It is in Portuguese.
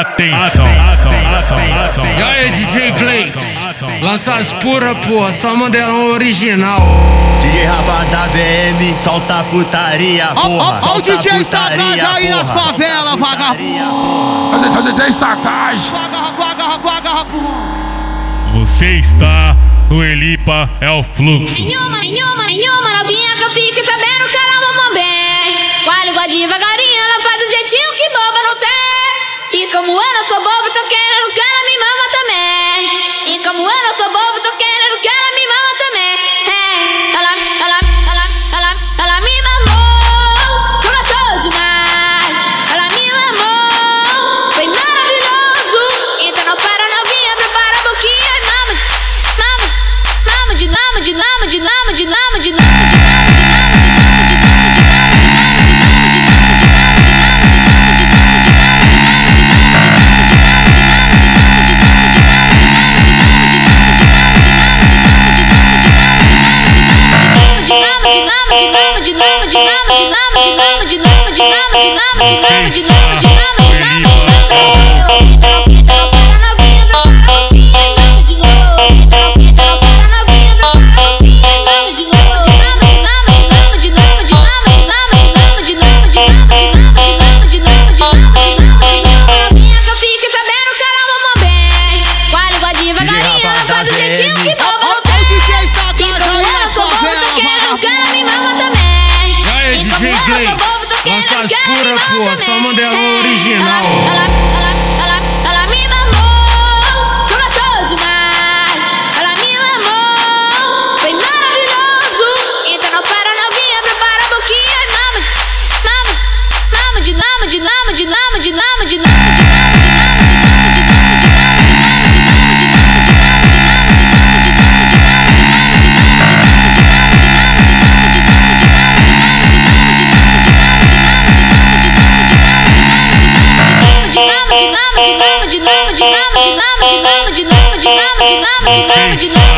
Atenção, E aí, DJ Blakes? Lança as pura, porra, só modelão original. DJ Rafa da VM, solta a putaria, porra. Ó, ó o DJ putaria, Sagaz aí nas porra. favelas, vagabundo. Gente é sagaz. Vaga, vaga, vagabundo. Você está no Elipa é o fluxo. Nenhuma, nenhuma, nenhuma novinha que eu fique sabendo que ela mama bem. Com E como eu não sou boba, tô querendo que ela me mama também. E como eu não sou boba, tô querendo que ela me mama também. É, ela, ela, ela, ela, ela me mamou. Começou demais. Ela me mamou. Foi maravilhoso. Então não para, novinha, prepara a boquinha e mama. Mama, mama de mama, de mama, de mama, de mama. dinamo, dinamo, dinamo, dinamo, dinamo, dinamo, dinamo, dinamo, dinamo, dinamo. Lança as puras, porra, só Mandela original. dinamo, dinamo, dinamo, dinamo, dinamo, dinamo, dinamo, dinamo, dinamo, dinamo.